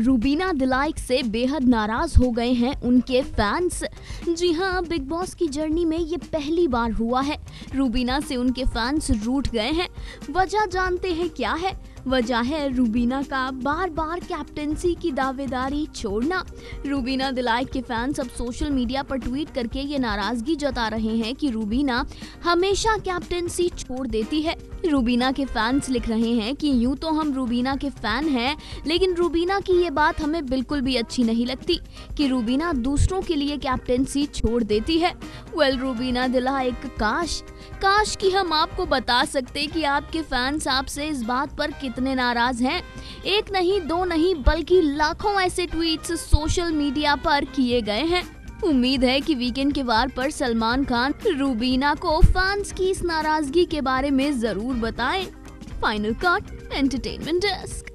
रूबीना दिलाइक से बेहद नाराज़ हो गए हैं उनके फैंस जी हाँ बिग बॉस की जर्नी में ये पहली बार हुआ है। रूबीना से उनके फैंस रूठ गए हैं। वजह जानते हैं क्या है? वजह है रूबीना का बार बार कैप्टेंसी की दावेदारी छोड़ना। रूबीना दिलाइक के फैंस अब सोशल मीडिया पर ट्वीट करके ये नाराज़गी जता रहे हैं कि रूबीना हमेशा कैप्टेंसी छोड़ देती है। रूबीना के फैंस लिख रहे हैं कि यूँ तो हम रूबीना के फ़ैन हैं, लेकिन रूबीना की ये बात हमें बिल्कुल भी अच्छी नहीं लगती कि रूबीना दूसरों के लिए कैप्टेंसी छोड़ देती है। वेल रूबीना दिला एक काश। काश कि हम आपको बता सकते कि आपके फैंस आपसे इस बात पर कितने नाराज़ हैं। एक नहीं, दो नहीं, बल्कि लाखों ऐसे ट्वीट सोशल मीडिया पर किए गए हैं। उम्मीद है कि वीकेंड के वार पर सलमान खान रूबीना को फैंस की इस नाराज़गी के बारे में ज़रूर बताएँ। Final cut entertainment desk